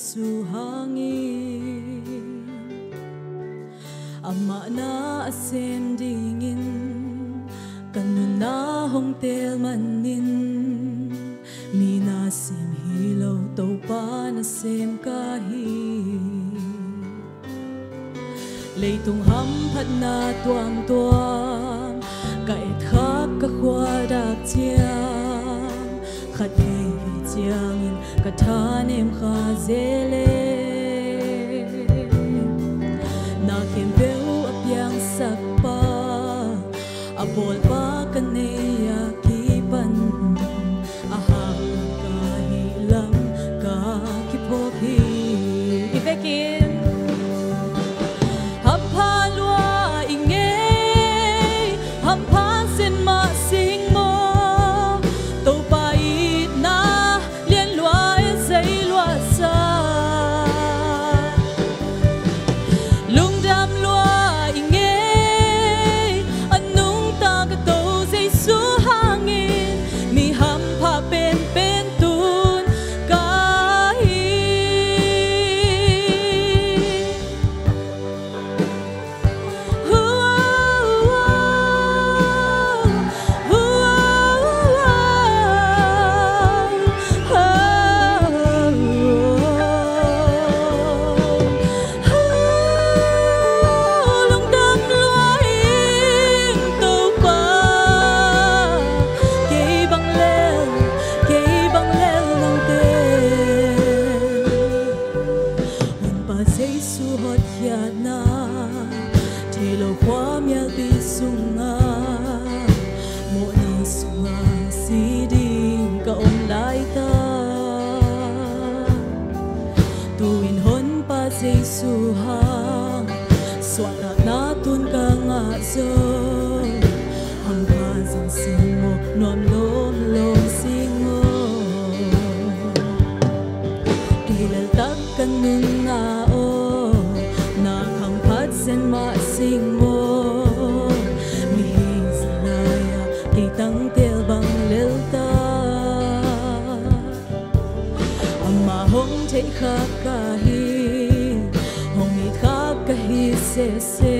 isu hangin ama na asem dingin kanuna hong tel manin mina sim hilo to pa na sem kahi leitung ham phat na tuang tuang kait khak ka khwa dak chia ימין קטן עם חזלת נחים ברו אפיין סקפה הבול בקנה יקיבן אהב קהילם כקיפוקי איבקים Thì lâu khóa mẹ bị sung nga Mộ na sung nga si đinh cả ông lại ta Tuwin hon pa giấy su Soạn na na tun ka nga zo Hang pa lom lom sing mo Kilal tak te khaka hi homi khaka hi se se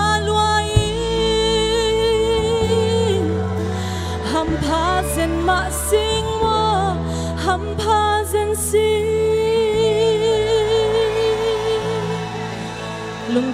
sen Lung